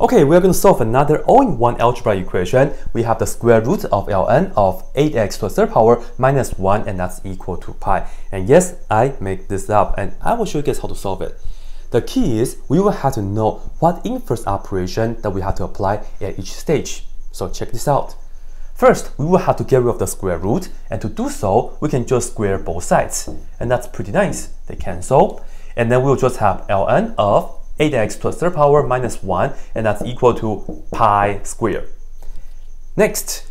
Okay, we're going to solve another all-in-one algebra equation. We have the square root of ln of 8x to the third power minus 1 and that's equal to pi. And yes, I make this up and I will show you guys how to solve it. The key is we will have to know what inverse operation that we have to apply at each stage. So check this out. First, we will have to get rid of the square root and to do so, we can just square both sides. And that's pretty nice. They cancel. And then we'll just have ln of 8x to the third power minus 1, and that's equal to pi squared. Next,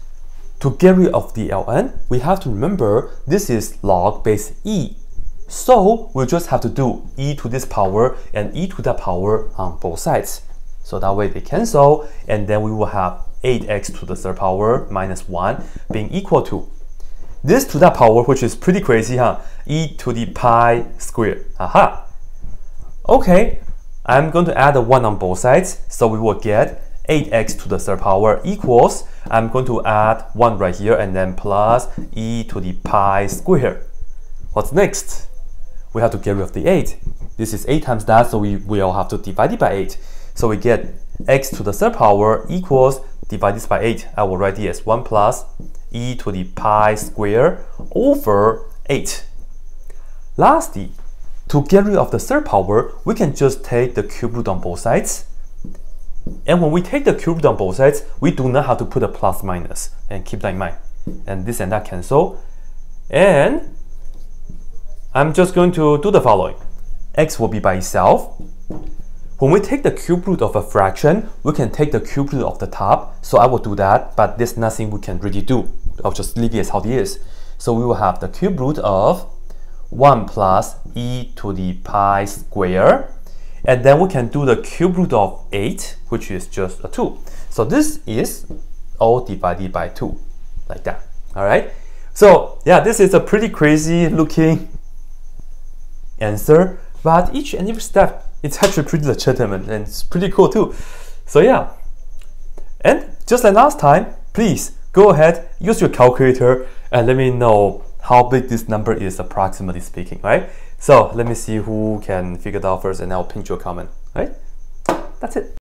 to get rid of the ln, we have to remember this is log base e. So we'll just have to do e to this power and e to that power on both sides. So that way they cancel, and then we will have 8x to the third power minus 1 being equal to this to that power, which is pretty crazy, huh? e to the pi squared. Aha! Okay, I'm going to add a 1 on both sides, so we will get 8x to the third power equals, I'm going to add 1 right here and then plus e to the pi squared. What's next? We have to get rid of the 8. This is 8 times that, so we will have to divide it by 8. So we get x to the third power equals, divide this by 8. I will write it as 1 plus e to the pi squared over 8. Lastly, to get rid of the third power, we can just take the cube root on both sides. And when we take the cube root on both sides, we do not have to put a plus minus. And keep that in mind. And this and that cancel. And I'm just going to do the following. x will be by itself. When we take the cube root of a fraction, we can take the cube root of the top. So I will do that, but there's nothing we can really do. I'll just leave it as how it is. So we will have the cube root of 1 plus e to the pi square. And then we can do the cube root of 8, which is just a 2. So this is all divided by 2, like that. All right. So yeah, this is a pretty crazy looking answer, but each and every step, it's actually pretty legitimate and it's pretty cool too. So yeah. And just like last time, please go ahead, use your calculator and let me know how big this number is approximately speaking, right? So let me see who can figure it out first and I'll pinch your comment, right? That's it.